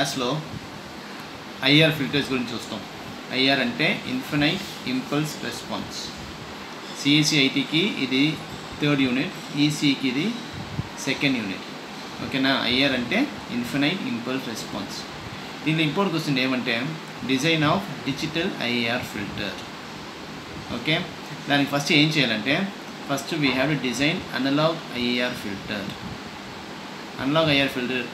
క్లాస్లో IR filters గురించి చూస్తాం. ఐఆర్ అంటే ఇన్ఫినైట్ ఇంపల్స్ రెస్పాన్స్. సిఈసి ఐటీకి ఇది థర్డ్ యూనిట్ ఈసీకి ఇది సెకండ్ యూనిట్. ఓకేనా? ఐఆర్ అంటే ఇన్ఫినైట్ ఇంపల్స్ రెస్పాన్స్. దీనిలో ఇంపార్ట్ క్వశ్చన్ ఏమంటే design of digital IR filter. Okay? దానికి ఫస్ట్ ఏం చేయాలంటే first we have to design analogue IR filter. Analogue IR filter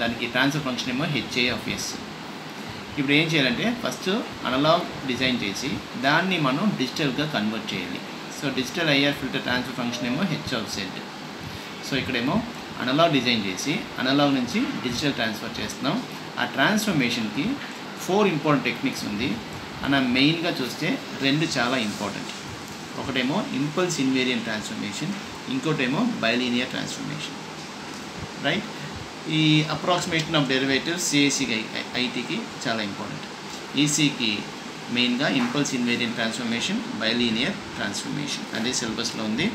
దానికి ట్రాన్స్ఫర్ ఫంక్షన్ ఏమో హెచ్ఏ ఆఫ్ ఎస్ ఇప్పుడు ఏం చేయాలంటే ఫస్ట్ అనలాగ్ డిజైన్ చేసి దాన్ని మనం డిజిటల్గా కన్వర్ట్ చేయాలి. So digital IR filter transfer function ఏమో హెచ్ ఆఫ్ సెడ్ సో ఇక్కడేమో అనలాగ్ డిజైన్ చేసి అనలాగ్ నుంచి డిజిటల్ ట్రాన్స్ఫర్ చేస్తున్నాం. ఆ ట్రాన్స్ఫర్మేషన్కి ఫోర్ ఇంపార్టెంట్ టెక్నిక్స్ ఉంది. అన్న మెయిన్గా చూస్తే రెండు చాలా ఇంపార్టెంట్ ఒకటేమో ఇంపల్స్ ఇన్వేరియన్ ట్రాన్స్ఫర్మేషన్ ఇంకోటేమో బైలీనియర్ ట్రాన్స్ఫర్మేషన్ రైట్ ఈ అప్రాక్సిమేషన్ ఆఫ్ డెరివేటివ్ సిఎస్సికి ఐటీకి చాలా ఇంపార్టెంట్ ఈసీకి మెయిన్గా impulse invariant transformation bilinear transformation అదే సిలబస్లో ఉంది.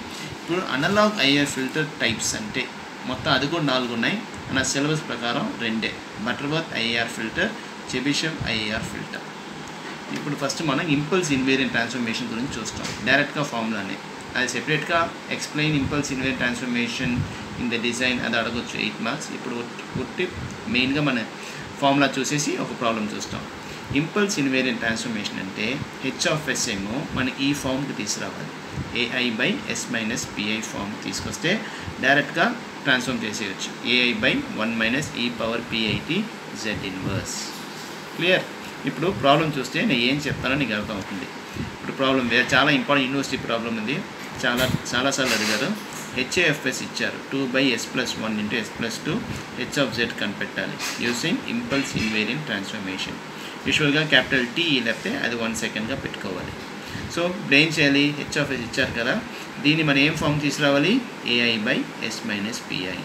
ఇప్పుడు అనలాగ్ ఐఆర్ ఫిల్టర్ టైప్స్ అంటే మొత్తం అది కూడా నాలుగు ఉన్నాయి. నా సిలబస్ ప్రకారం రెండే. Butterworth IR filter Chebyshev IR filter ఇప్పుడు ఫస్ట్ మనం ఇంపల్స్ ఇన్వేరియన్ ట్రాన్స్ఫర్మేషన్ గురించి చూస్తాం. డైరెక్ట్గా ఫార్ములానే అది సెపరేట్గా explain impulse invariant transformation in the design అది అడగొచ్చు. ఎయిట్ మార్క్స్ ఇప్పుడు కుట్టి మెయిన్గా మన ఫార్ములా చూసేసి ఒక ప్రాబ్లం చూస్తాం. ఇంపల్స్ ఇన్వేరియన్ ట్రాన్స్ఫర్మేషన్ అంటే హెచ్ ఆఫ్ ఎస్ ఏమో మనకి e ఈ ఫామ్కి తీసుకురావాలి. A I by S minus P I form తీసుకొస్తే డైరెక్ట్గా ట్రాన్స్ఫార్మ్ చేసేయచ్చు. A I by one minus E power P I T Z inverse clear ఇప్పుడు ప్రాబ్లం చూస్తే నేను ఏం చెప్తానో నీకు అర్థమవుతుంది. ఇప్పుడు ప్రాబ్లం వేరే చాలా ఇంపార్టెంట్ యూనివర్సిటీ ప్రాబ్లం ఉంది. చాలా చాలాసార్లు అడిగారు. హెచ్ఏఎఫ్ఎస్ ఇచ్చారు. Two by S plus one into S plus two H of Z కనిపెట్టాలి. యూసింగ్ ఇంపల్స్ ఇన్వేరియన్ ట్రాన్స్ఫర్మేషన్ యూజువల్గా క్యాపిటల్ టీ లేకపోతే అది వన్ సెకండ్గా పెట్టుకోవాలి. సో బ్రెయిన్ చేయాలి. హెచ్ ఆఫ్ ఎస్ ఇచ్చారు కదా. దీన్ని మనం ఏం ఫామ్ తీసుకురావాలి? A I by S minus P I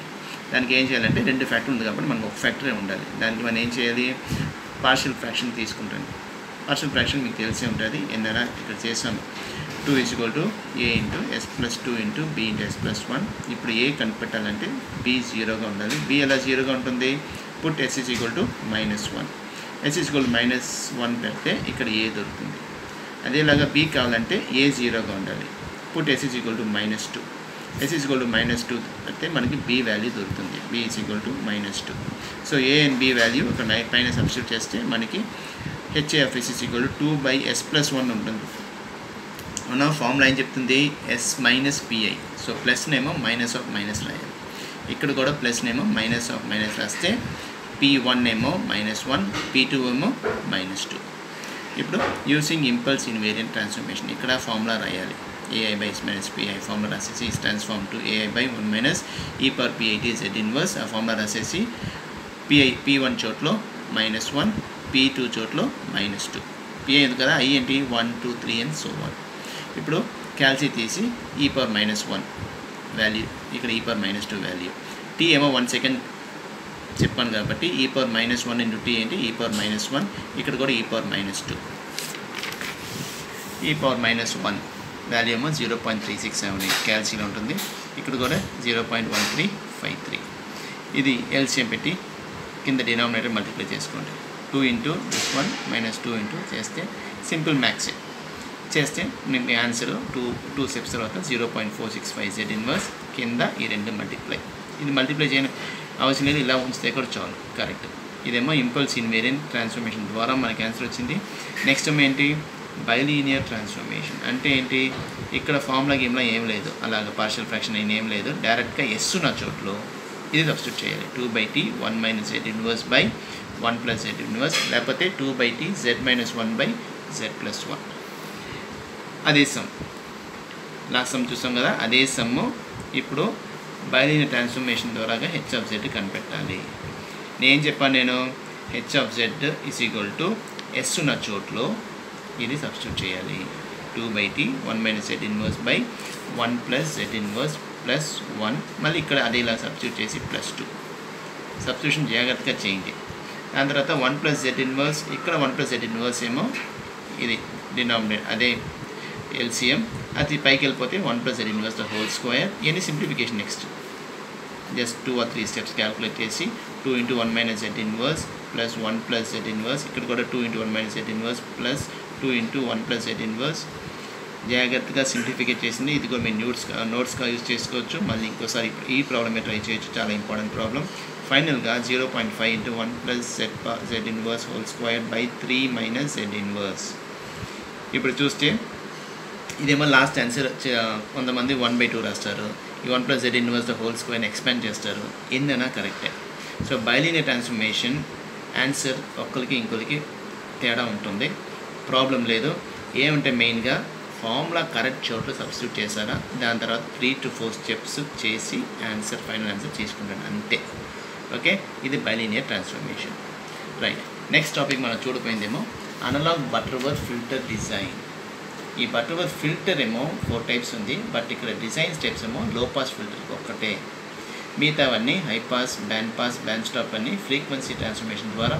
దానికి ఏం చేయాలంటే రెండు ఫ్యాక్టర్ ఉంది కాబట్టి మనకు ఒక ఫ్యాక్టరే ఉండాలి. దానికి మనం ఏం చేయాలి? పార్షియల్ ఫ్రాక్షన్ తీసుకుంటాను పార్షియల్ ఫ్రాక్షన్ మీకు తెలిసే ఉంటుంది. ఎన్నరా ఇక్కడ చేసాము two is equal to A into S plus two into B into S plus one ఇప్పుడు ఏ కనిపెట్టాలంటే బి జీరోగా ఉండాలి. బి ఎలా జీరోగా ఉంటుంది? Put S is equal to minus one S is equal minus one పెడితే ఇక్కడ ఏ దొరుకుతుంది. అదేలాగా బి కావాలంటే A జీరోగా ఉండాలి. Put S is equal to minus two S is equal to minus two అయితే మనకి బి వాల్యూ దొరుకుతుంది. B is equal to minus two so A and B value ఇక్కడ పైన సబ్స్టిట్యూట్ చేస్తే మనకి H of S is equal to two by S plus one ఉంటుంది. మన formula ఏం చెప్తుంది S minus P I so ప్లస్నేమో minus of minus రాయాలి ఇక్కడ కూడా ప్లస్నేమో మైనస్ ఆఫ్ మైనస్ రాస్తే పీ వన్ ఏమో మైనస్ వన్ పీ టూ ఏమో మైనస్ టూ ఇప్పుడు using impulse invariant transformation ఇక్కడ ఫార్ములా రాయాలి. A I by S minus P I formula రాసేసి is transform to A I by one minus E power P I T Z inverse ఆ formula రాసేసి P I P one చోట్లో minus one P two చోట్లో minus two pi ఎందుకు కదా I ఏంటి one two three and so on ఇప్పుడు క్యాల్సీ తీసి ఈ పవర్ మైనస్ వన్ వాల్యూ ఇక్కడ E power minus two value T ఏమో వన్ సెకండ్ చెప్పాను కాబట్టి E power minus one into T ఏంటి? ఈ పవర్ మైనస్ వన్ ఇక్కడ కూడా E power minus two E power minus one value ఏమో zero point three six seven eight క్యాల్సీలో ఉంటుంది. ఇక్కడ కూడా zero point one three five three ఇది LCM పెట్టి కింద డినామినేటర్ మల్టిప్లై చేసుకోండి. Two into this one minus two into చేస్తే simple మ్యాథ్సే చేస్తే మీ ఆన్సర్ టూ టూ స్టెప్స్ తర్వాత zero point four six five Z inverse కింద ఈ రెండు మల్టిప్లై ఇది మల్టిప్లై చేయని అవసరం లేదు ఇలా ఉంచితే కూడా చాలు. కరెక్ట్ ఇదేమో ఇంపల్స్ ఇన్వేరియన్ ట్రాన్స్ఫర్మేషన్ ద్వారా మనకి ఆన్సర్ వచ్చింది. నెక్స్ట్ ఏంటి? బైలీనియర్ ట్రాన్స్ఫర్మేషన్ అంటే ఏంటి? ఇక్కడ ఫార్ములా గేమ్లో ఏం లేదు. అలాగే పార్షియల్ ఫ్రాక్షన్ అయిన ఏం లేదు. డైరెక్ట్గా ఎస్ ఉన్న చోట్లో ఇది సబ్స్టిట్యూట్ చేయాలి. Two by T one minus Z inverse by one plus Z inverse లేకపోతే two by T Z minus one by Z plus one అదే సమ్. లాస్ట్ సమ్ చూసాం కదా? అదే సమ్ము ఇప్పుడు బయలిన ట్రాన్స్ఫర్మేషన్ ద్వారాగా హెచ్ ఆఫ్ జెడ్ కనిపెట్టాలి. నేను చెప్పాను నేను H of Z is equal to S ఉన్న చోట్లో ఇది సబ్స్టిట్యూట్ చేయాలి. Two by T one minus Z inverse by one plus Z inverse plus one మళ్ళీ ఇక్కడ అదే ఇలా సబ్స్టిట్యూట్ చేసి ప్లస్ టూ సబ్స్టిట్యూషన్ జాగ్రత్తగా చేయండి. దాని తర్వాత వన్ ప్లస్ జెడ్ ఇన్వర్స్ ఇక్కడ వన్ ప్లస్ జెడ్ ఇన్వర్స్ ఏమో ఇది డినామినేట్ అదే ఎల్సిఎం అది పైకి వెళ్ళిపోతే one plus Z inverse the whole square ఇవన్నీ simplification next. Just two or three steps calculate చేసి two into one minus Z inverse plus one plus Z inverse ఇక్కడ కూడా two into one minus Z inverse plus two into one plus Z inverse జాగ్రత్తగా సింప్లిఫికేట్ చేసింది. ఇది కూడా మీరు notes నోట్స్గా use చేసుకోవచ్చు. మళ్ళీ ఇంకోసారి ఈ ప్రాబ్లమే ట్రై చేయొచ్చు. చాలా ఇంపార్టెంట్ ప్రాబ్లం ఫైనల్గా zero point five into one plus Z Z inverse whole square by three minus Z inverse ఇప్పుడు చూస్తే ఇదేమో లాస్ట్ ఆన్సర్ కొంతమంది వన్ బై టూ రాస్తారు. ఈ one plus Z inverse the whole స్క్వేర్ని expand చేస్తారు. ఎన్నైనా కరెక్టే. సో బైలీనియర్ ట్రాన్స్ఫర్మేషన్ ఆన్సర్ ఒక్కరికి ఇంకొకరికి తేడా ఉంటుంది. ప్రాబ్లం లేదు. ఏమంటే మెయిన్గా ఫార్ములా కరెక్ట్ చోట్ల సబ్స్టిట్యూట్ చేశారా? దాని తర్వాత త్రీ టు ఫోర్ స్టెప్స్ చేసి ఆన్సర్ ఫైనల్ ఆన్సర్ చేసుకుంటాను అంతే. ఓకే ఇది bilinear transformation right next topic మనం చూడపోయిందేమో అనలాగ్ బటర్వర్త్ ఫిల్టర్ డిజైన్ ఈ బటర్వర్త్ ఫిల్టర్ ఏమో ఫోర్ టైప్స్ ఉంది. బట్ ఇక్కడ డిజైన్ స్టెప్స్ ఏమో లో పాస్ ఫిల్టర్ ఒక్కటే. మిగతావన్నీ high pass band pass band stop అన్ని ఫ్రీక్వెన్సీ ట్రాన్స్ఫర్మేషన్ ద్వారా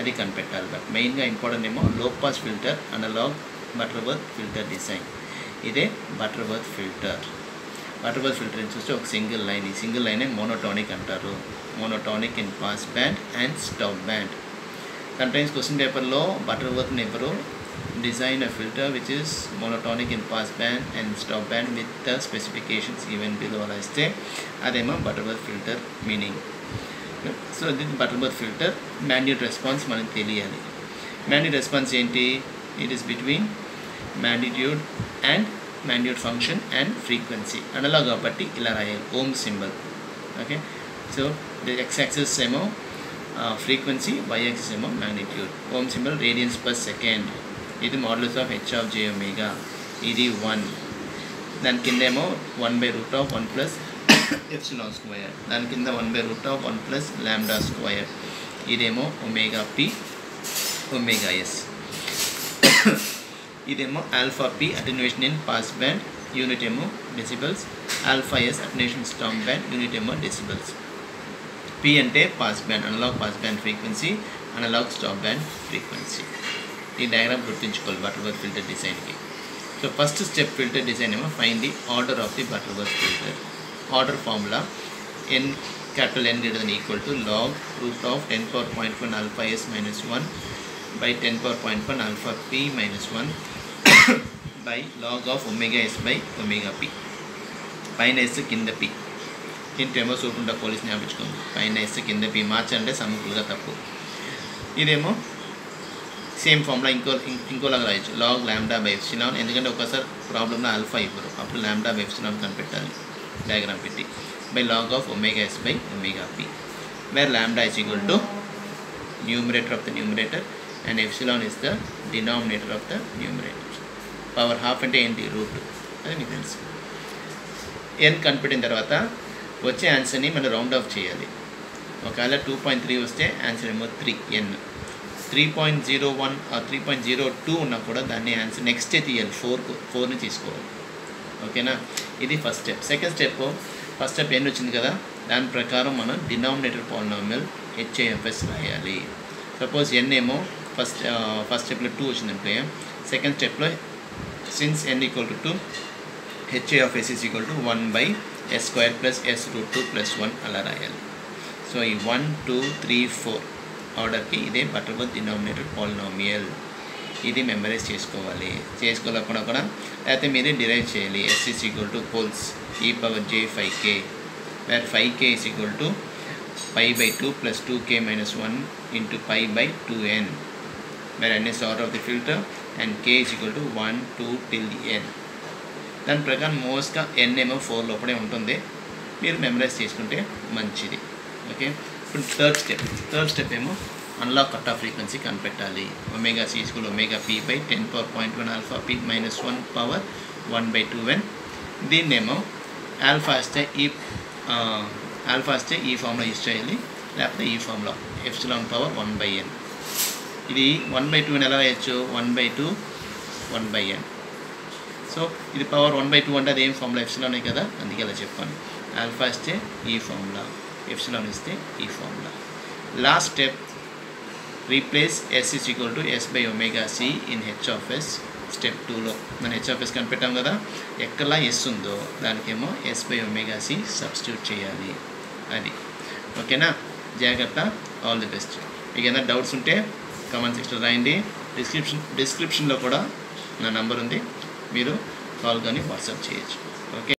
అది కనిపెట్టాలి. బట్ మెయిన్గా ఇంపార్టెంట్ ఏమో low pass filter analog Butterworth filter design ఇదే బటర్వర్త్ ఫిల్టర్ బటర్వర్త్ ఫిల్టర్ చూస్తే ఒక సింగిల్ లైన్ ఈ సింగిల్ లైనే మోనోటానిక్ అంటారు. Monotonic in pass band and stop band contains question పేపర్లో బటర్వర్త్ని ఎవరు design a filter which is monotonic in pass band and stop band with the specifications given below అలా ఇస్తే అదేమో బటర్వర్త్ ఫిల్టర్ మీనింగ్ సో ఇది Butterworth filter magnitude response మనకు తెలియాలి magnitude response ఏంటి it is between magnitude and magnitude function and frequency అనలా కాబట్టి ఇలా రాయాలి ohm symbol okay so X axis ఏమో ఫ్రీక్వెన్సీ వై యాక్సెస్ ఏమో magnitude ohm symbol radians per second ఇది modulus of H of J omega ఇది one దాని కింద ఏమో one by root of one plus epsilon square దాని కింద one by root of one plus lambda square ఇదేమో omega P omega S ఇదేమో alpha P attenuation in pass band unit ఏమో decibels alpha S attenuation stop band unit ఏమో decibels P అంటే pass band analog pass band frequency analog stop band frequency ఈ diagram గుర్తుంచుకోవాలి Butterworth filter డిజైన్కి so first step filter design ఏమో find the order of the Butterworth filter order formula N capital N greater than equal to log root of 10 power 0.1 alpha s minus 1 by 10 power 0.1 alpha p minus 1 by log of omega s by omega p. పైన S కింద P ఇంటేమో చూపుంటా పోలీస్ జ్ఞాపించుకుంది పైన S కింద P మార్చంటే సముకులుగా తప్పు. ఇదేమో సేమ్ ఫార్ములా ఇంకో ఇంకోలాగా రాయొచ్చు. లాగ్ ల్యాండా బై ఎఫ్సిలాన్ ఎందుకంటే ఒకసారి ప్రాబ్లంలో ఆల్ఫా ఇవ్వరు. అప్పుడు ల్యాండా బై ఎఫ్సిలాన్ కనిపెట్టాలి. డయాగ్రామ్ పెట్టి. By log of omega S by omega P where lambda is equal to numerator of the numerator and epsilon is the denominator of the numerator power half అంటే ఏంటి? Route అది మీకు తెలుసు. ఎన్ కనిపెట్టిన తర్వాత వచ్చే ఆన్సర్ని మనం రౌండ్ ఆఫ్ చేయాలి. ఒకవేళ టూ పాయింట్ త్రీ వస్తే ఆన్సర్ ఏమో three N three point zero one three point zero two ఉన్నా కూడా దాన్ని ఆన్సర్ నెక్స్ట్ తీయాలి. ఫోర్ ఫోర్ని తీసుకోవాలి. ఓకేనా? ఇది first step second step first step N వచ్చింది కదా? దాని ప్రకారం మనం డినామినేటర్ పాలినామియల్ హెచ్ఏఎఫ్ఎస్ రాయాలి. సపోజ్ ఎన్ ఏమో ఫస్ట్ ఫస్ట్ స్టెప్లో టూ వచ్చిందంటే సెకండ్ స్టెప్లో since N equal to two H of S S is equal to one by S square plus S root two plus one అలా రాయాలి. సో ఈ one two three four ఆర్డర్కి ఇదే Butterworth denominated polynomial. ఇది memorize చేసుకోవాలి. చేసుకోలేకుండా కూడా లేకపోతే మీరే డిరైవ్ చేయాలి. S is equal to poles e power J phi K where phi K is equal to pi by two plus two K minus one into pi by two N where N is order of the filter and K is equal to one two till the N దాని ప్రకారం మోస్ట్గా ఎన్ ఏమో four లోపలే ఉంటుంది. మీరు memorise చేసుకుంటే మంచిది. Okay? ఇప్పుడు third step third step ఏమో అన్లాక్ కట్ ఆఫ్ ఫ్రీక్వెన్సీ కనిపెట్టాలి omega C school omega P by ten power point one alpha P minus one power one by two N దీన్నేమో alpha ఇస్తే ఈ ఆల్ఫా ఇస్తే ఈ ఫామ్లో యూజ్ చేయాలి. లేకపోతే ఈ ఫామ్లో epsilon power one by N ఇది వన్ బై టూ ఎలా వేయచ్చు? One by two one by N so ఇది పవర్ వన్ బై టూ అంటే అది ఏం ఫార్ములా ఎఫ్సిలానే కదా? అందుకే అలా చెప్పాను. ఆల్ఫా ఇస్తే ఈ ఫార్ములా ఎఫ్సిలాన్ ఇస్తే ఈ formula last step replace S is equal to S by omega C in H of step టూలో మనం హెచ్ కనిపెట్టాం కదా? ఎక్కడ ఎస్ ఉందో దానికేమో S by omega C substitute చేయాలి అది ఓకేనా? జాగ్రత్త. ఆల్ ది బెస్ట్ మీకు ఏదైనా డౌట్స్ ఉంటే కమెంట్ సెక్షన్ రాయండి. డిస్క్రిప్షన్ డిస్క్రిప్షన్లో కూడా నా నంబర్ ఉంది. మీరు కాల్ కానీ వాట్సాప్ చేయొచ్చు. ఓకే